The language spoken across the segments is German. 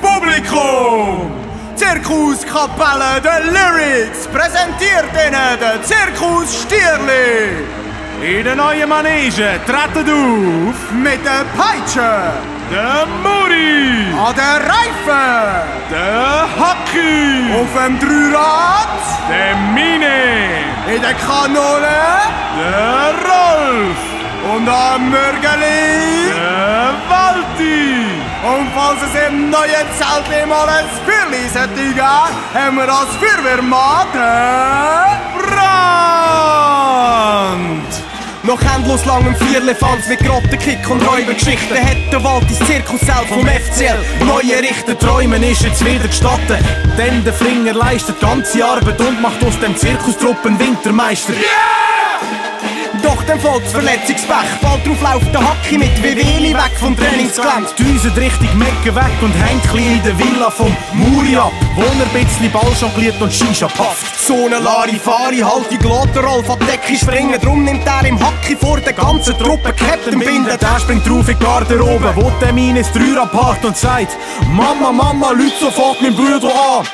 Publikum! Zirkuskapelle der Lyrics präsentiert Ihnen den Zirkus Stierli. In der neuen Manege treten auf Mit der Peitsche, der Muri, an der Reifen, der Haki, auf dem Dreirad, der Mine, in der Kanone der Rolf, und am Mürgeli. der Walti, Und falls es im neuen Zelt mal ein Fürli sollte haben wir als Feuerwehrmann Brand. Nach endlos langem Vierlefanz mit Grottenkick und Räubergeschichten hat der Wald ins Zirkuszelt vom FCL neu errichtet. Träumen ist jetzt wieder gestatten. Denn der Flinger leistet ganze Arbeit und macht aus dem Zirkustruppen Wintermeister. Doch dem Volksverletzungspech bald drauf läuft der Hacki mit Weweli weg vom Trainingsgelände. Düset richtig Mecken weg und hängt in der Villa vom Muri ab, wo er ein bisschen Ball jongliert und Shisha pafft. So eine Larifari, halt die an die Decke springen. Drum nimmt er im Hacki vor der ganzen Truppe Captain Binden. Der springt drauf in die Garderobe, wo der Mines drei abhakt und sagt Mama, Mama, lüt sofort mein Bruder an.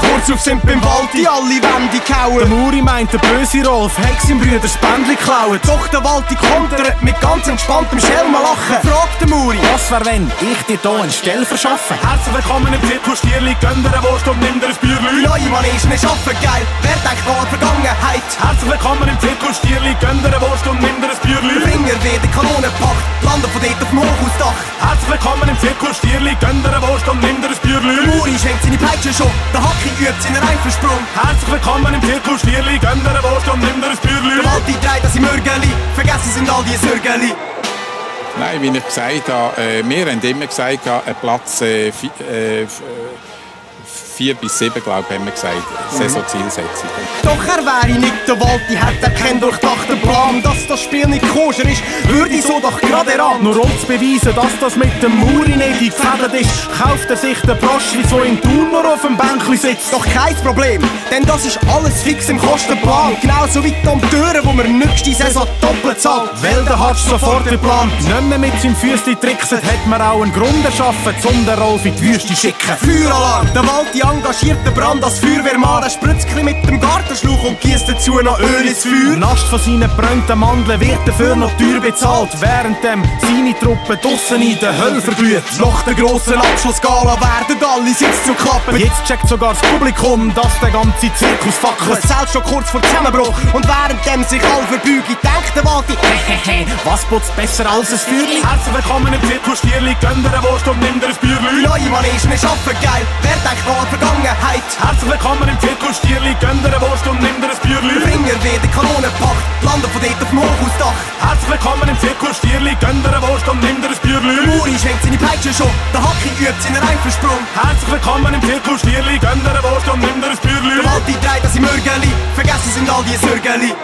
Kurz sind beim Wald, die alle Wände Der kauen. Muri meint, der böse Rolf hat seinem Bruder das Bändli geklaut. Doch der Wald, die kontert mit ganz entspanntem Schelmen lachen. Fragt der Muri. Was wär, wenn ich dir hier eine Stelle verschaffe? Herzlich willkommen im Zirkus Stierli, gönn dir eine Wurst und nimm dir ein Die Bierli. neue Manege ist schaffen geil. Wer denkt an Vergangenheit? Herzlich willkommen im Zirkus Stierli, gönn dir eine Wurst und nimm dir ein Bierli. Finger wie der Kanonenpacht. Landen von dort auf dem Hochhausdach. Herzlich willkommen im Zirkus Stierli, gönn dir eine Wurst und nimm dir ein Bierli. Muri schenkt seine Peitsche schon. Übt seinen Reifensprung. Herzlich willkommen im Zirkus Stierli, gönn dir eine Wurst und nimm dir ein Bierli. Der Wald, die dreht das im Mürgeli. Vergessen sind all die Sürgeli. Nein, wie ich gesagt habe, äh, wir haben immer gesagt, äh, Platz äh, äh, äh, vier bis sieben, glaube ich, haben wir gesagt, Saisonzielsetzung. Doch er wäre nicht der die hat er keinen Plan. Dass das Spiel nicht koscher ist, würde so doch gerade ran. Nur um zu beweisen, dass das mit dem Muri nicht gefädelt ist, kauft er sich den Broschi, so Thun nur auf dem Bänkli sitzt. Doch kein Problem, denn das ist alles fix im Kostenplan. Genauso wie die Ampteure, wo wir nächste Saison doppelt zahlt. Weil der Hatsch sofort geplant nicht mehr mit seinem Füßli trickset, hat man auch einen Grund erschaffen, um den Rolf in die Wüste zu schicken. Feueralarm! Der Wald, die engagierte Brand als Feuerwehrmann, der spritzt mit dem Gartenschlauch und gießt dazu noch Öl ins Feuer. Nast von seinen brennten Mandeln wird dafür noch teuer bezahlt, während seine Truppe draussen in der Hölle verglüht. Nach der grossen Abschlussgala werden alle Sitze zu klappen. Jetzt checkt sogar das Publikum, dass der ganze Zirkus fackelt. Zelt schon kurz vor Zusammenbruch und währenddem sich alle verbeugen, denkt der Wald, Hehehe, was putzt besser als ein Feuerli? Herzlich willkommen im Zirkus Stierli, gönn dir eine Wurst und nimm dir ein die Bierli. neue Manege ist schaffen geil. Wer denkt an Vergangenheit? Herzlich willkommen im Zirkus Stierli, gönn dir eine Wurst und nimm dir ein Bierli. Der landen von dort auf dem Hochhausdach. Herzlich willkommen im Zirkus Stierli, gönn dir eine Wurst und nimm dir ein Bierli. Muri schenkt seine Peitsche schon, der Hacki übt seinen Reifensprung. Herzlich willkommen im Zirkus Stierli, gönn dir eine Wurst und nimm dir ein Bierli. Der Wald, die dreht das im Mürgeli, vergessen sind all die Sürgeli.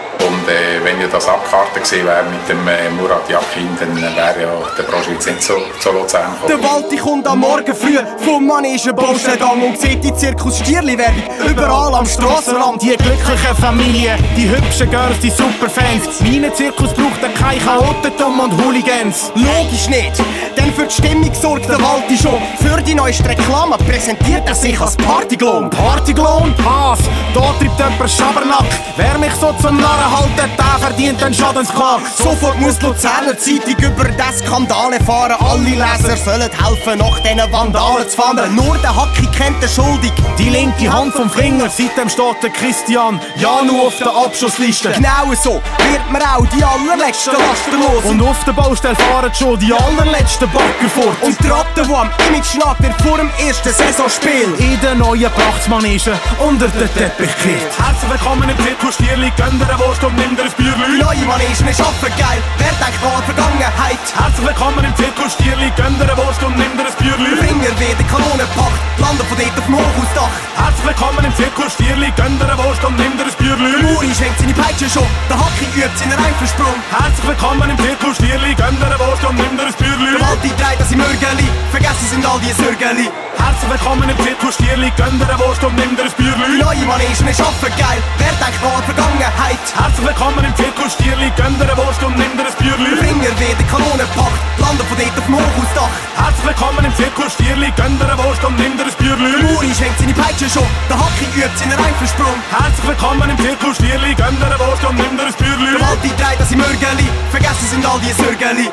Das abgekartet gewesen wäre mit dem äh, Murat Yakin, dann wäre ja der Broschi jetzt nicht so zu Luzern Der gekommen. Walti kommt am Morgen früh vom Manegen-Baustellgang und sieht die Zirkus-Stierli-Werbung überall am Strassenrand. Die glückliche Familie, die hübschen Girls, die Superfans. Mein Zirkus braucht kein Chaotentum und Hooligans. Logisch nicht, denn für die Stimmung sorgt der Walti schon. Für die neueste Reklame präsentiert er sich als Partyglon. Partyglon, Pass, da treibt jemand Schabernack. Wer mich so zum Narren haltet, der verdient einen Schadensklage. Sofort muss Luzerner Zeitung über den Skandal erfahren. Alle Leser sollen helfen, nach diesen Vandalen zu fahren. Nur der Hacki kennt den Schuldig. Die linke Hand vom Finger, seitdem steht der Christian ja nur auf der Abschussliste. Genau so wird man auch die allerletzten Lasten los. Und auf der Baustelle fahren schon die allerletzten Bagger fort. Und die Ratte, die am Image nagt, wird vor dem ersten Saisonspiel. in der neuen Prachtsmanege unter den Teppich gekehrt. Herzlich willkommen im Zirkus Stierli, gönn dir eine Wurst und nimm dir ein Die neue Manege ist schaffen geil. Wer denkt an Vergangenheit? Herzlich willkommen im Zirkus Stierli, gönn dir eine Wurst und nimm dir ein Bierli. Finger wie der Kanonenpacht, landen von dort auf dem Hochhausdach. Herzlich willkommen im Zirkus Stierli, gönn dir eine Wurst und nimm dir ein Bierli. Muri schenkt seine Peitsche schon, der Hacki übt seinen Reifensprung. Herzlich willkommen im Zirkus Stierli, gönn dir eine Wurst und nimm dir ein Bierli. Der Wald, die dreht das im Mürgeli, vergessen sind all die Sürgeli. Herzlich willkommen im Zirkus Stierli, gönn dir eine Wurst und nimm dir ein Die Bierli. neue Manege ist schaffen geil. Wer denkt noch an die Vergangenheit? Herzlich willkommen im Zirkus Stierli, gönn dir eine Wurst und nimm dir ein Bierli. Ringer werden Kanonen packt, landen von dort auf dem Hochhausdach. Herzlich willkommen im Zirkus Stierli, gönn dir eine Wurst und nimm dir ein Bierli. Muri schwenkt seine Peitsche schon, der Hacki übt seinen Reifensprung. Herzlich willkommen im Zirkus Stierli, gönn dir eine Wurst und nimm dir ein Bierli. Der Waldi dreht das im Mürgeli, vergessen sind all die Sürgeli.